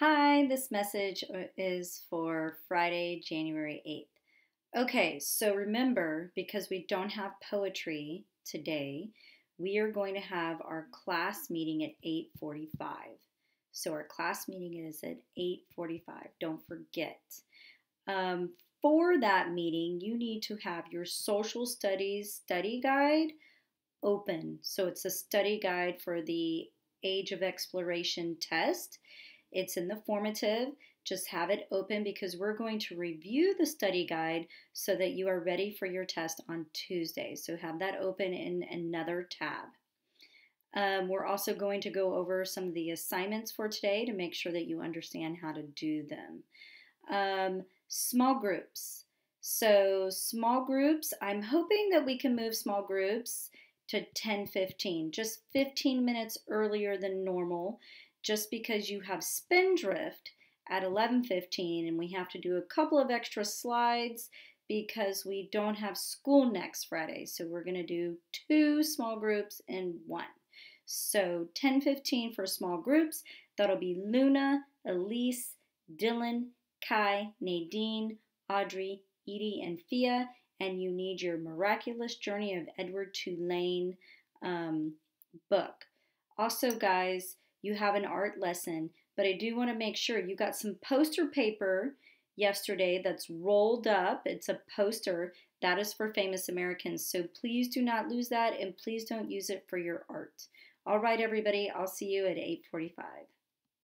Hi, this message uh, is for Friday, January 8th. Okay, so remember, because we don't have poetry today, we are going to have our class meeting at 8:45. So our class meeting is at 8:45. Don't forget. Um, for that meeting, you need to have your social studies study guide open. So it's a study guide for the Age of Exploration test. It's in the formative. Just have it open because we're going to review the study guide so that you are ready for your test on Tuesday. So have that open in another tab. Um, we're also going to go over some of the assignments for today to make sure that you understand how to do them. Um, small groups. So small groups, I'm hoping that we can move small groups to 10:15, just 15 minutes earlier than normal just because you have Spindrift at 11:15 and we have to do a couple of extra slides because we don't have school next Friday. So we're going to do two small groups in one. So 10:15 for small groups. That'll be Luna, Elise, Dylan, Kai, Nadine, Audrey, Edie, and Fia. And you need your Miraculous Journey of Edward Tulane um, book. Also, guys, you have an art lesson, but I do want to make sure you got some poster paper yesterday that's rolled up. It's a poster that is for famous Americans. So please do not lose that and please don't use it for your art. All right, everybody, I'll see you at 845.